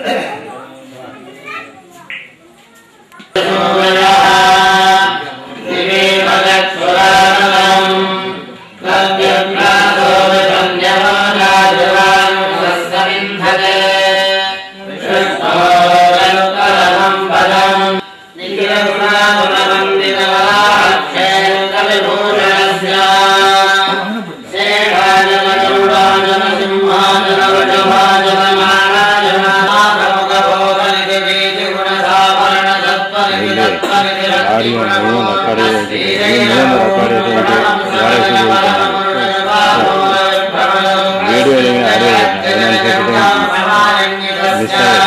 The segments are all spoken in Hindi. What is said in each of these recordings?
Yeah. लिए गाड़ियों में न करे नियम न करे तो उनके द्वारा से वीडियो लेंगे आगे विषय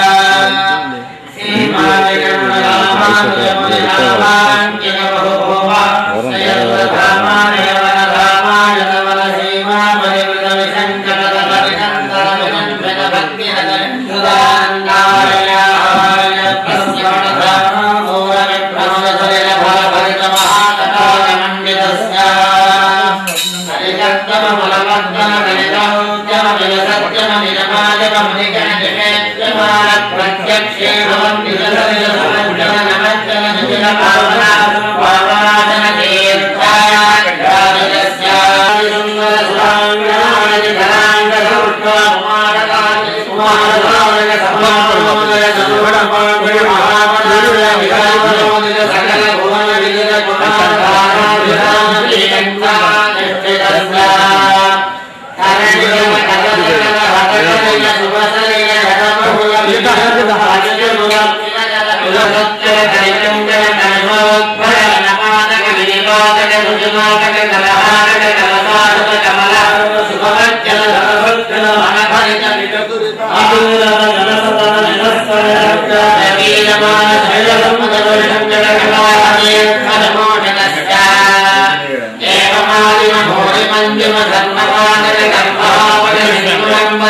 कलहाटक रुजुमाटक कलहाटक कलसारुत कमलारुत सुभवज्जल धरभद्रल हनभरित विटकुरित अदूरव जनसतन जनस्वर नवीनमान धैर्यसम्मतवर्षं जडकलाहमेक्षरमोषणश्च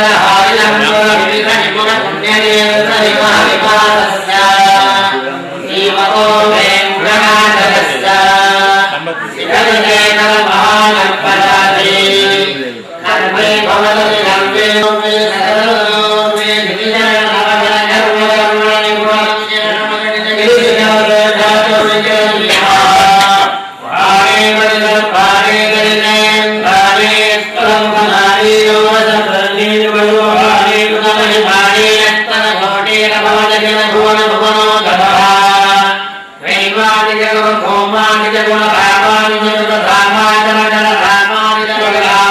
एवमादिमभोरिमञ्जुमधर्मवानकर्महापदनिपुरम्बरहारिलम्बरविद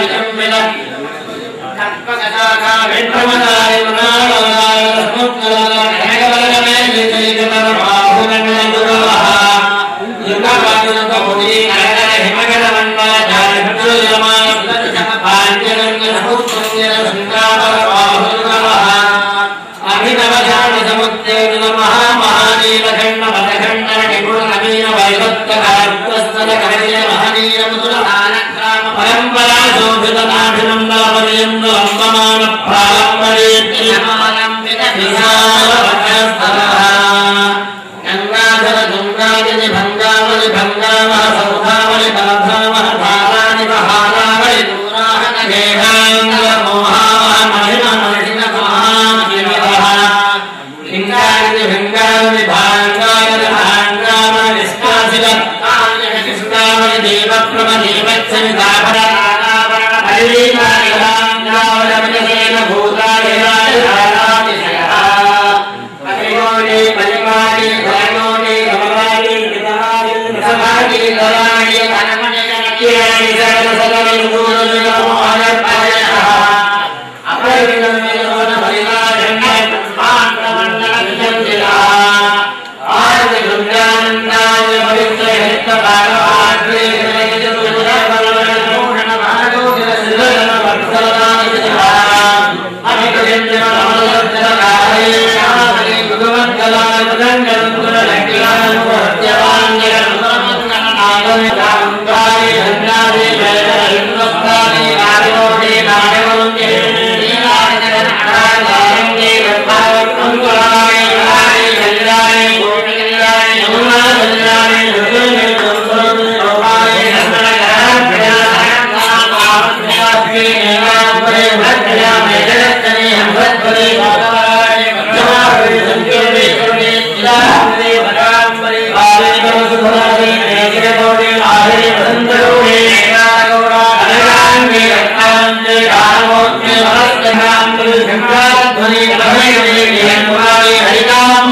विजम्बिन कर्पकशाखा विप्रमदाय मनालदाय रसमुत्तलाय हेगवलगमे विजयितमर बाहुनन्दन दुर्वः युगपादुनक भुजि करगण हिमगण मण्डल जाय भद्रजमान पाञ्चरङ्ग समुत्तरङ्ग হবে না না हरिकाम